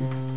Mm-hmm.